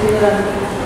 seguidora.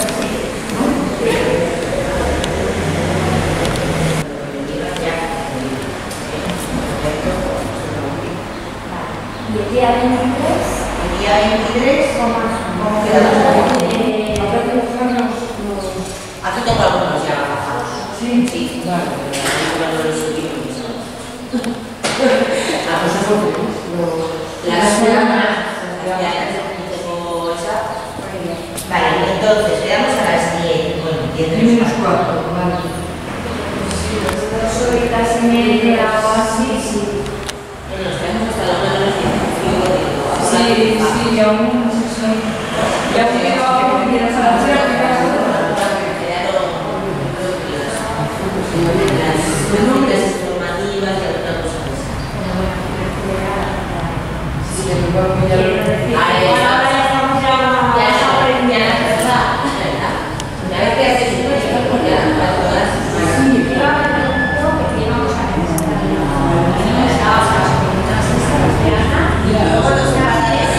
día 23, El día 23, ¿cómo? A Eh, aquí tengo algunos ya bajados. Sí, Sí, subimos. Ah, pues eso es, los- Las las semanas, semanas, ya tengo esa. Vale, entonces, quedamos a las 10. Bueno, 10 Y menos cuatro, vale. Sí, sí, ya un... Ya te digo, miras a las tres, que vas a Las memorias informativas y alguna cosa de esa. Sí, el lugar que ya lo- Ahí Bueno, está. ahora ya estamos ya Ya, vamos a ya, aprender. ya, ¿verdad? ¿Verdad? Ya ves que haces esto, esto, pues ya, para todas. Yo ahora me pregunto que íbamos a necesitar las preguntas estas de Ana. Y luego los separadores,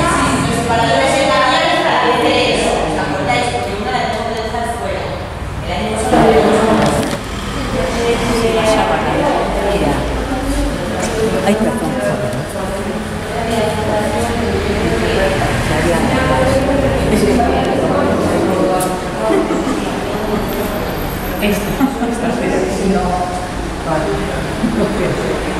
los separadores sectoriales para hacer eso. ¿Os acordáis? Porque una la tengo que dejar fuera. El año pasado la habíamos Ay, perdón. Esta. Sí, no. Vale.